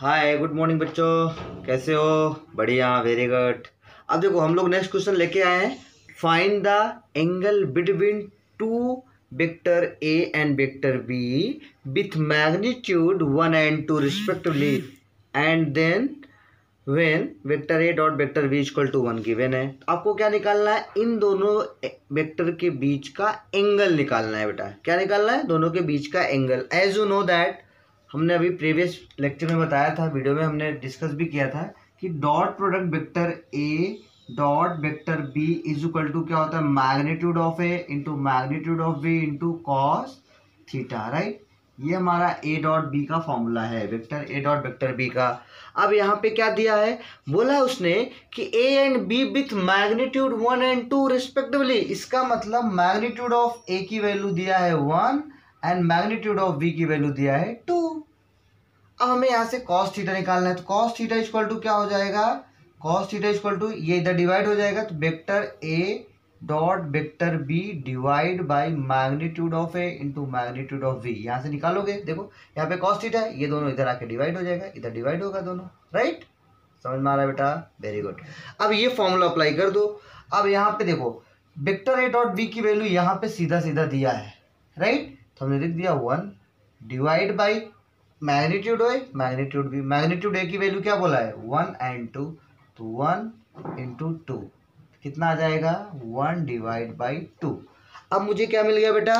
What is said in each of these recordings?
Hi good morning बच्चों। कैसे हो? बढ़िया वेरी गुड अब देखो, हम लोग नेक्स्ट क्वेश्चन लेके आए हैं। Find the angle between two vector A and vector B with magnitude one and two respectively and then when vector A dot vector B equal to one given है। आपको क्या निकालना है? इन दोनों वेक्टर के बीच का एंगल निकालना है बेटा। क्या निकालना है? दोनों के बीच का angle as you know that हमने अभी प्रीवियस लेक्चर में बताया था वीडियो में हमने डिस्कस भी किया था कि dot product vector A dot vector B is equal to क्या होता है? Magnitude of A into magnitude of B into cos theta right ये हमारा ए डॉट बी का फॉर्मूला है vector A dot vector B का। अब यहाँ पे क्या दिया है? बोला है उसने कि A and B with magnitude one and two respectively इसका मतलब मैग्नीट्यूड ऑफ़ ए की वैल्यू दिया है one and magnitude of B की वैल्यू दिया है टू। अब हमें यहाँ से कॉस थीटा निकालना है तो कॉस थीटा इक्वल टू क्या हो जाएगा? कॉस थीटा इक्वल टू ये इधर डिवाइड हो जाएगा तो vector A dot vector B divide by magnitude of A into magnitude of B यहाँ से निकालोगे, देखो, यहाँ पे कॉस थीटा है, ये दोनों इधर आके डिवाइड हो जाएगा, इधर डिवाइड होगा दोनों राइट समझ में आ रहा है बेटा? वेरी गुड अब ये फॉर्मूला अप्लाई कर दो। अब यहाँ पे देखो वेक्टर ए डॉट बी की वैल्यू यहाँ पे सीधा सीधा दिया है राइट तो हमने लिख दिया one divide by magnitude A magnitude B magnitude A की वैल्यू क्या बोला है? वन एंड टू तो वन इंटू टू, कितना आ जाएगा? One divide by two. अब मुझे क्या मिल गया बेटा?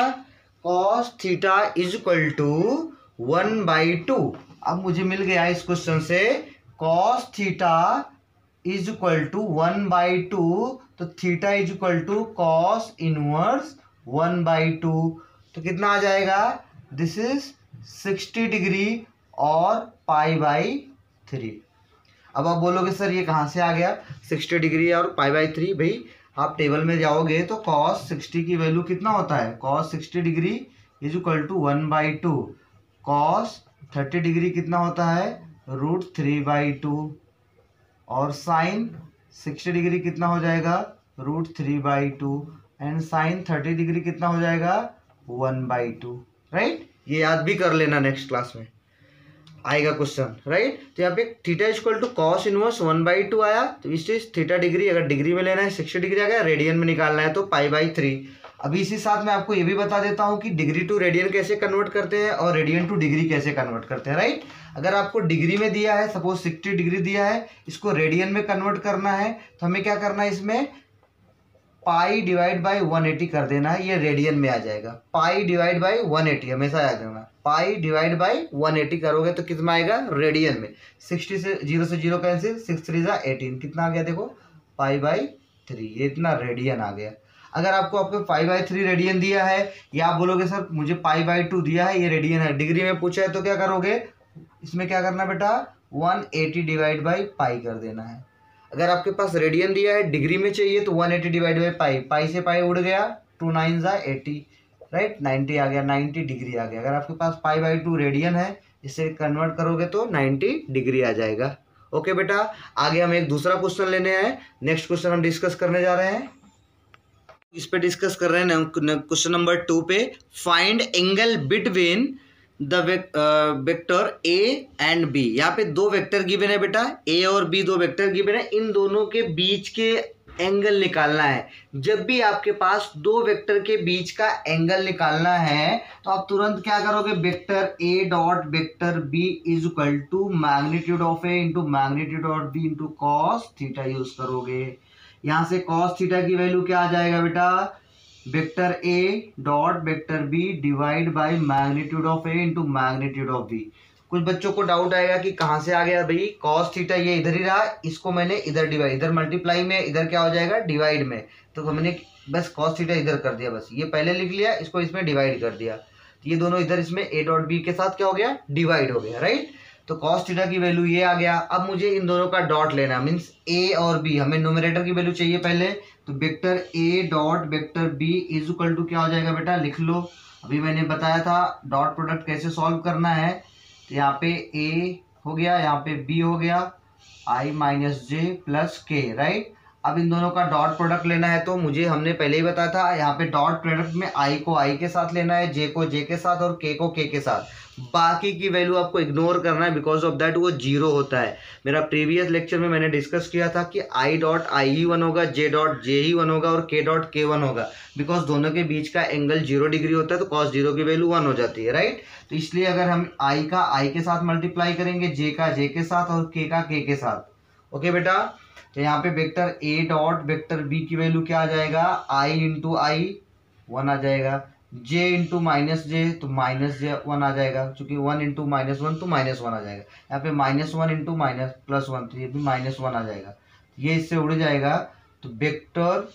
Cos theta is equal to one by two. अब मुझे मिल गया इस क्वेश्चन से, cos theta is equal to one by two तो theta is equal to cos inverse one by two. तो कितना आ जाएगा? दिस इज़ सिक्सटी डिग्री और पाई बाई थ्री अब आप बोलोगे, सर, ये कहाँ से आ गया? सिक्सटी डिग्री और पाई बाई थ्री भाई, आप टेबल में जाओगे तो कॉस सिक्सटी की वैल्यू कितना होता है? Cos sixty degree is equal to one by two cos thirty degree कितना होता है? रूट थ्री बाई टू और साइन सिक्सटी डिग्री कितना हो जाएगा? Root three by two and sine thirty degree कितना हो जाएगा? वन बाई टू राइट ये याद भी कर लेना नेक्स्ट क्लास में। आएगा क्वेश्चन राइट तो यहाँ पे theta equal to cos inverse one by two आया तो इस थीटा डिग्री अगर डिग्री में लेना है सिक्सटी डिग्री आ गया रेडियन में निकालना है तो पाई बाई थ्री अभी इसी साथ मैं आपको ये भी बता देता हूँ कि डिग्री टू रेडियन कैसे कन्वर्ट करते हैं और रेडियन टू डिग्री कैसे कन्वर्ट करते हैं राइट अगर आपको डिग्री में दिया है सपोज़ सिक्सटी डिग्री दिया है, इसको रेडियन में कन्वर्ट करना है तो हमें क्या करना है इसमें? Pi divide by one eighty कर देना है, ये रेडियन में आ जाएगा। Pi divide by one eighty, हमेशा याद रखना। Pi divide by one eighty करोगे तो कितना आएगा? रेडियन में। सिक्सटी से, ज़ीरो से ज़ीरो कैंसिल, सिक्स थ्री ज़ा एटीन। कितना आ गया देखो? Pi by three. ये इतना रेडियन आ गया। अगर आपको आपको पाई बाई थ्री रेडियन दिया है, या आप बोलोगे, सर, मुझे पाई बाई टू दिया है, ये रेडियन है। डिग्री में पूछा है तो क्या करोगे? इसमें क्या करना बेटा? One eighty divide by pi कर देना है। अगर आपके पास रेडियन दिया है, डिग्री में चाहिए तो one eighty divide by pi pi से पाई उड़ गया, टू नाइन ज़ा एटी राइट नाइन्टी आ गया, नाइन्टी डिग्री आ गया। अगर आपके पास पाई बाई टू रेडियन है, इसे कन्वर्ट करोगे तो नाइन्टी डिग्री आ जाएगा। ओके बेटा, आगे हम एक दूसरा क्वेश्चन लेने आए नेक्स्ट क्वेश्चन हम डिस्कस करने जा रहे हैं। इस पे डिस्कस कर रहे हैं क्वेश्चन नंबर टू पे। Find angle between the vector A and B यहाँ पे दो वेक्टर गिवन है बेटा. ए और बी दो वेक्टर गिवन है. इन दोनों के बीच के एंगल निकालना है. जब भी आपके पास दो वेक्टर के बीच का एंगल निकालना है तो आप तुरंत क्या करोगे? Vector A dot vector B is equal to magnitude of A into magnitude of B into cos theta use करोगे. यहाँ से कॉस थीटा की वैल्यू क्या आ जाएगा बेटा? Vector A dot vector B divide by magnitude of A into magnitude of B कुछ बच्चों को डाउट आएगा कि कहाँ से आ गया भाई? कॉस थीटा ये इधर ही रहा, इसको मैंने इधर डिवाइड इधर मल्टीप्लाई में, इधर क्या हो जाएगा? डिवाइड में। तो हमने बस कॉस थीटा इधर कर दिया बस। ये पहले लिख लिया, इसको इसमें डिवाइड कर दिया। तो ये दोनों इधर इसमें ए डॉट बी के साथ क्या हो गया? डिवाइड हो गया राइट तो कॉस थीटा की वैल्यू ये आ गया। अब मुझे इन दोनों का डॉट लेना मीन्स ए और बी हमें नोमिनेटर की वैल्यू चाहिए पहले। तो vector A dot vector B is equal to क्या हो जाएगा बेटा? लिख लो। अभी मैंने बताया था डॉट प्रोडक्ट कैसे सॉल्व करना है। तो यहाँ पे ए हो गया, यहाँ पे बी हो गया। I minus J plus K right अब इन दोनों का डॉट प्रोडक्ट लेना है तो मुझे, हमने पहले ही बताया था, यहाँ पे डॉट प्रोडक्ट में आई को आई के साथ लेना है जे को जे के साथ और के को के के साथ। बाकी की वैल्यू आपको इग्नोर करना है बिकॉज़ ऑफ़ दैट वो ज़ीरो होता है। मेरा प्रीवियस लेक्चर में मैंने डिस्कस किया था कि I dot I he one होगा जे डॉट जे ही वन होगा और के डॉट के वन होगा। बिकॉज़ दोनों के बीच का एंगल ज़ीरो डिग्री होता है तो कॉस ज़ीरो की वैल्यू वन हो जाती है राइट तो इसलिए अगर हम आई का आई के साथ मल्टीप्लाई करेंगे जे का जे के साथ और के का के के साथ ओके बेटा? तो यहाँ पे vector A dot vector B की वैल्यू क्या आ जाएगा? आई इंटू आई वन आ जाएगा। जे इंटू माइनस जे तो माइनस जे वन आ जाएगा। क्योंकि वन इंटू माइनस वन तो माइनस वन आ जाएगा। यहाँ पे minus one into minus plus one तो ये भी माइनस वन आ जाएगा। ये इससे उड़ जाएगा। तो vector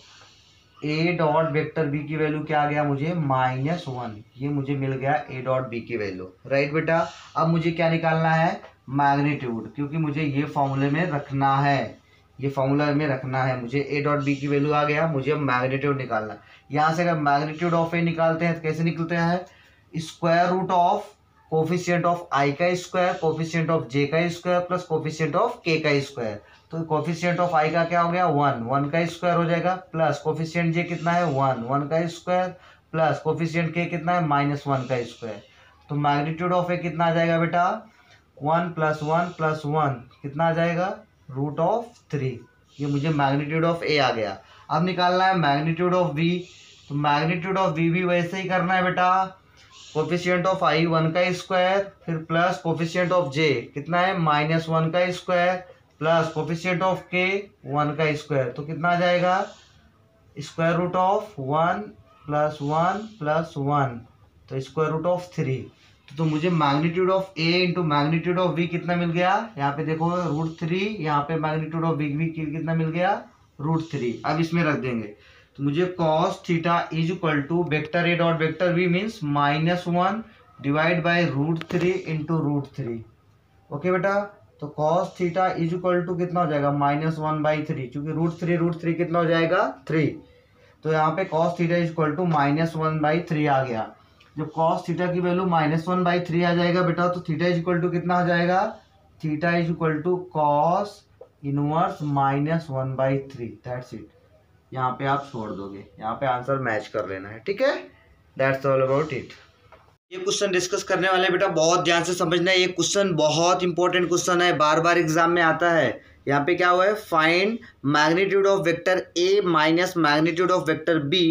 A dot vector B की वैल्यू क्या आ गया मुझे? माइनस वन ये मुझे मिल गया ए डॉट बी की वैल्यू राइट बेटा? अब मुझे क्या निकालना है? मैग्नीट्यूड, क्योंकि मुझे ये फॉर्मूले में रखना है। ये फॉर्मूला में रखना है मुझे। ए डॉट बी की वैल्यू आ गया, मुझे मैग्नीट्यूड निकालना है। यहाँ से अगर मैग्नीट्यूड ऑफ़ ए निकालते हैं तो कैसे निकलते हैं? Square root of coefficient of I का स्क्वायर कोफिशियंट ऑफ़ जे का स्क्वायर प्लस कोफिशियंट ऑफ़ के का स्क्वायर तो कोफिशियंट ऑफ़ आई का क्या हो गया? वन वन का स्क्वायर हो जाएगा प्लस कोफिशियंट जे कितना है? वन वन का स्क्वायर प्लस कोफिशियंट के कितना है? माइनस वन का स्क्वायर तो मैग्नीट्यूड ऑफ़ ए कितना आ जाएगा बेटा? One plus one plus one कितना आ जाएगा? Root of three. ये मुझे मैग्नीट्यूड ऑफ़ ए आ गया। अब निकालना है मैग्नीट्यूड ऑफ़ बी। तो मैग्नीट्यूड ऑफ़ बी भी वैसे ही करना है बेटा। कोफिशियंट ऑफ़ आई वन का स्क्वायर, फिर प्लस कोफिशियंट ऑफ़ जे। कितना है? माइनस वन का square, plus coefficient of K one का स्क्वायर। तो कितना आ जाएगा? Square root of one plus one plus one. तो स्क्वायर रूट ऑफ़ थ्री। तो मुझे magnitude of A into magnitude of V कितना मिल गया? यहाँ पे देखो रूट थ्री यहाँ पे मैग्नीट्यूड ऑफ़ वी वी कितना मिल गया? रूट थ्री अब इसमें रख देंगे। तो मुझे cos theta is equal to vector A dot vector V means minus one divide by root three into root three okay बेटा? तो cos theta is equal to कितना हो जाएगा? माइनस वन बाई थ्री क्योंकि रूट थ्री रूट थ्री कितना हो जाएगा? Three तो यहाँ पे cos theta is equal to minus one by three आ गया। जब कॉस थीटा की value minus one by three आ जाएगा बेटा तो थीटा इज़ इक्वल टू कितना आ जाएगा? Theta is equal to cos inverse minus one by three that's it यहाँ पे आप छोड़ दोगे। यहाँ पे आंसर मैच कर लेना है, ठीक है? दैट्स ऑल अबाउट इट ये क्वेश्चन डिस्कस करने वाले बेटा, बहुत ध्यान से समझना है। ये क्वेश्चन बहुत इंपॉर्टेंट क्वेश्चन है। बार बार एग्ज़ाम में आता है। यहाँ पे क्या हुआ है? Find magnitude of vector A minus magnitude of vector B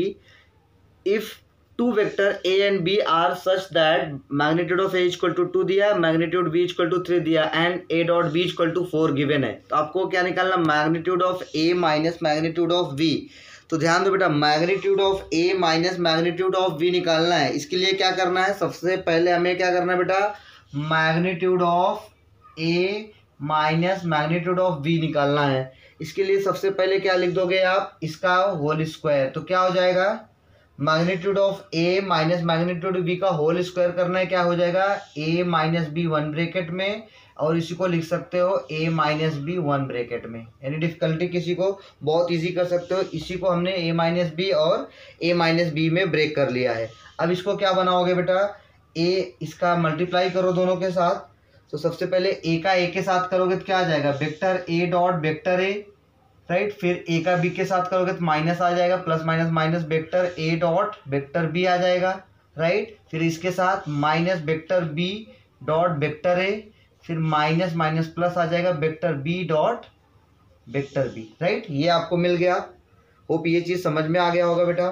if two vector A and B are such that magnitude of A equal to two दिया, magnitude B equal to three दिया, and A dot B equal to four given है। तो आपको क्या निकालना, magnitude of A minus magnitude of V तो ध्यान दो बेटा, magnitude of A minus magnitude of V निकालना है। इसके लिए क्या करना है, सबसे पहले हमें क्या करना है बेटा, magnitude of A minus magnitude of V निकालना है। इसके लिए सबसे पहले क्या लिख दोगे आप, इसका होल स्क्वायर। तो क्या हो जाएगा magnitude of A minus magnitude B का होल स्क्वायर करना है, क्या हो जाएगा? A minus B one bracket में, और इसी को लिख सकते हो A minus B one bracket में। यानी डिफिकल्टी किसी को बहुत इजी कर सकते हो, इसी को हमने ए माइनस बी और ए माइनस बी में ब्रेक कर लिया है। अब इसको क्या बनाओगे बेटा? ए इसका मल्टीप्लाई करो दोनों के साथ। तो सबसे पहले ए का ए के साथ करोगे तो क्या आ जाएगा? Vector A dot vector A right, फिर ए का बी के साथ करोगे तो माइनस आ जाएगा plus minus minus vector A dot vector B आ जाएगा राइट फिर इसके साथ minus vector B dot vector A फिर माइनस माइनस प्लस आ जाएगा vector B dot vector B right ये आपको मिल गया। होप ये चीज़ समझ में आ गया होगा बेटा।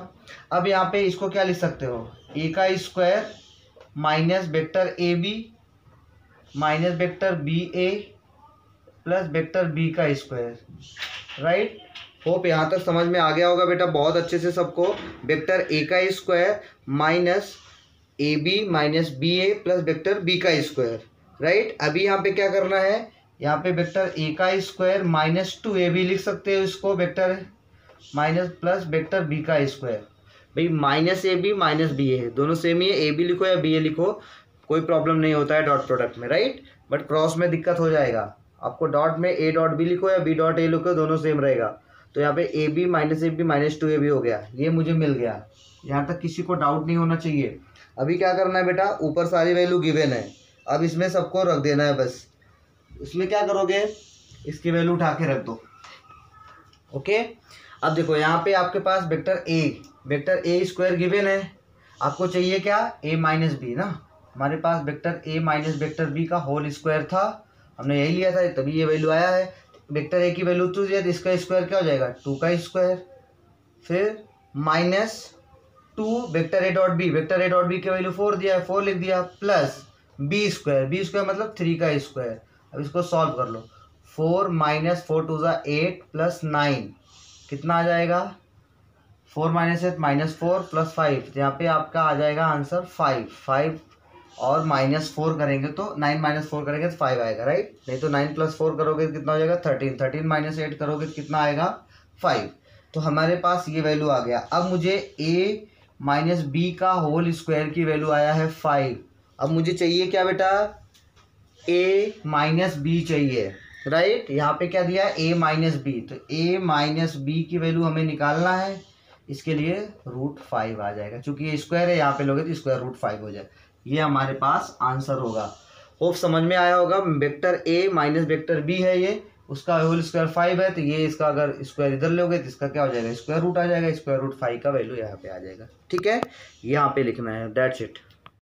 अब यहाँ पे इसको क्या लिख सकते हो? ए का square minus vector A B minus vector B A plus vector B का स्क्वायर राइट? होप यहाँ तक समझ में आ गया होगा बेटा, बहुत अच्छे से सबको। वेक्टर ए का square minus A B minus B A plus vector B का स्क्वायर राइट? अभी यहाँ पे क्या करना है? यहाँ पे वेक्टर ए का square minus two A B लिख सकते हो इसको, vector minus plus vector B का स्क्वायर भाई minus A B minus B A दोनों सेम ही है ए बी लिखो या बी ए लिखो, कोई प्रॉब्लम नहीं होता है डॉट प्रोडक्ट में, राइट? बट क्रॉस में दिक्कत हो जाएगा। आपको डॉट में ए डॉट बी लिखो या बी डॉट ए लिखो, दोनों सेम रहेगा। तो यहाँ पे A B minus A B minus two A B हो गया। ये मुझे मिल गया। यहाँ तक किसी को डाउट नहीं होना चाहिए। अभी क्या करना है बेटा? ऊपर सारी वैल्यू गिवेन है। अब इसमें सबको रख देना है बस। इसमें क्या करोगे? इसकी वैल्यू उठा के रख दो। ओके अब देखो, यहाँ पे आपके पास vector A vector A square given है। आपको चाहिए क्या? ए माइनस बी ना? हमारे पास vector A minus vector B का होल स्क्वायर था। हमने यही लिया था, तभी ये वैल्यू आया है। वेक्टर ए की वैल्यू टू दिया तो इसका स्क्वायर क्या हो जाएगा? टू का स्क्वायर फिर minus two vector A dot B vector A dot B की वैल्यू फोर दिया है फोर लिख दिया plus B square B square मतलब थ्री का स्क्वायर अब इसको सॉल्व कर लो। फोर माइनस फोर टू ज़ा एट प्लस नाइन कितना आ जाएगा? Four minus eight minus four plus five यहाँ पे आपका आ जाएगा आंसर फाइव फाइव और माइनस फोर करेंगे तो नाइन माइनस फोर करेंगे तो फाइव आएगा राइट नहीं तो नाइन प्लस फोर करोगे तो कितना हो जाएगा? थर्टीन थर्टीन माइनस एट करोगे तो कितना आएगा? फाइव तो हमारे पास ये वैल्यू आ गया। अब मुझे ए माइनस बी का होल स्क्वायर की वैल्यू आया है फाइव अब मुझे चाहिए क्या बेटा? ए माइनस बी चाहिए राइट यहाँ पे क्या दिया ए माइनस बी तो ए माइनस बी की वैल्यू हमें निकालना है। इसके लिए रूट फाइव आ जाएगा। क्योंकि ये स्क्वायर है, यहाँ पे लोगे तो स्क्वायर रूट फाइव हो जाए। ये हमारे पास आंसर होगा। होप समझ में आया होगा, vector A minus vector B है ये, उसका होल स्क्वायर फाइव है तो ये इसका अगर स्क्वायर इधर लोगे तो इसका क्या हो जाएगा? स्क्वायर रूट आ जाएगा, स्क्वायर रूट फाइव का वैल्यू यहाँ पे आ जाएगा। ठीक है? यहाँ पे लिखना है डेट्स इट।